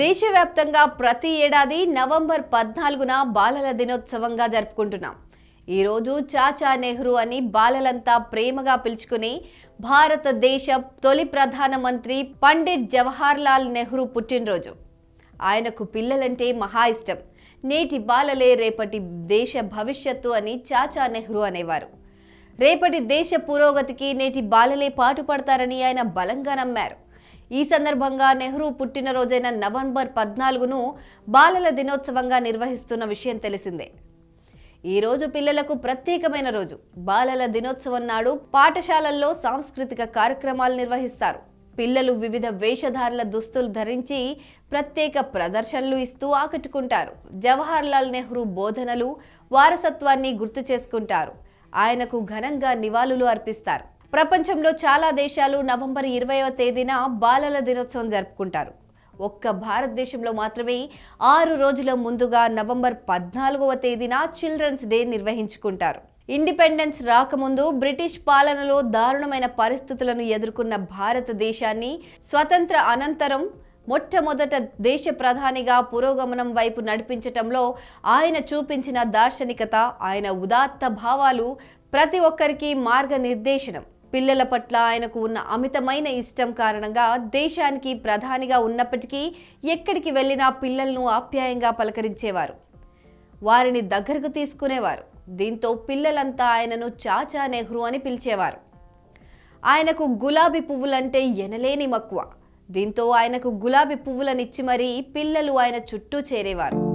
దేశవ్యాప్తంగా ప్రతి ఏడాది నవంబర్ పద్నాలుగున బాలల దినోత్సవంగా జరుపుకుంటున్నాం. ఈరోజు చాచా నెహ్రూ అని బాలలంతా ప్రేమగా పిలుచుకుని భారతదేశ తొలి ప్రధానమంత్రి పండిట్ జవహర్లాల్ నెహ్రూ పుట్టినరోజు. ఆయనకు పిల్లలంటే మహా ఇష్టం. నేటి బాలలే రేపటి దేశ భవిష్యత్తు అని చాచా నెహ్రూ అనేవారు. రేపటి దేశ పురోగతికి నేటి బాలలే పాటుపడతారని ఆయన బలంగా నమ్మారు. ఈ సందర్భంగా నెహ్రూ పుట్టినరోజైన నవంబర్ పద్నాలుగును బాలల దినోత్సవంగా నిర్వహిస్తున్న విషయం తెలిసిందే. ఈ రోజు పిల్లలకు ప్రత్యేకమైన రోజు. బాలల దినోత్సవం నాడు పాఠశాలల్లో సాంస్కృతిక కార్యక్రమాలు నిర్వహిస్తారు. పిల్లలు వివిధ వేషధారుల దుస్తులు ధరించి ప్రత్యేక ప్రదర్శనలు ఇస్తూ ఆకట్టుకుంటారు. జవహర్లాల్ నెహ్రూ బోధనలు వారసత్వాన్ని గుర్తు చేసుకుంటారు. ఆయనకు ఘనంగా నివాళులు అర్పిస్తారు. ప్రపంచంలో చాలా దేశాలు నవంబర్ ఇరవైవ తేదీన బాలల దినోత్సవం జరుపుకుంటారు. ఒక్క భారతదేశంలో మాత్రమే ఆరు రోజుల ముందుగా నవంబర్ పద్నాలుగవ తేదీన చిల్డ్రన్స్ డే నిర్వహించుకుంటారు. ఇండిపెండెన్స్ రాకముందు బ్రిటిష్ పాలనలో దారుణమైన పరిస్థితులను ఎదుర్కొన్న భారతదేశాన్ని స్వతంత్ర అనంతరం మొట్టమొదట దేశ ప్రధానిగా పురోగమనం వైపు నడిపించటంలో ఆయన చూపించిన దార్శనికత ఆయన ఉదాత్త భావాలు ప్రతి ఒక్కరికి మార్గనిర్దేశనం. పిల్లల పట్ల ఆయనకు ఉన్న అమితమైన ఇష్టం కారణంగా దేశానికి ప్రధానిగా ఉన్నప్పటికీ ఎక్కడికి వెళ్ళినా పిల్లలను ఆప్యాయంగా పలకరించేవారు. వారిని దగ్గరకు తీసుకునేవారు. దీంతో పిల్లలంతా ఆయనను చాచా నెహ్రూ అని పిలిచేవారు. ఆయనకు గులాబీ పువ్వులంటే ఎనలేని మక్కువ. దీంతో ఆయనకు గులాబీ పువ్వులనిచ్చి మరీ పిల్లలు ఆయన చుట్టూ చేరేవారు.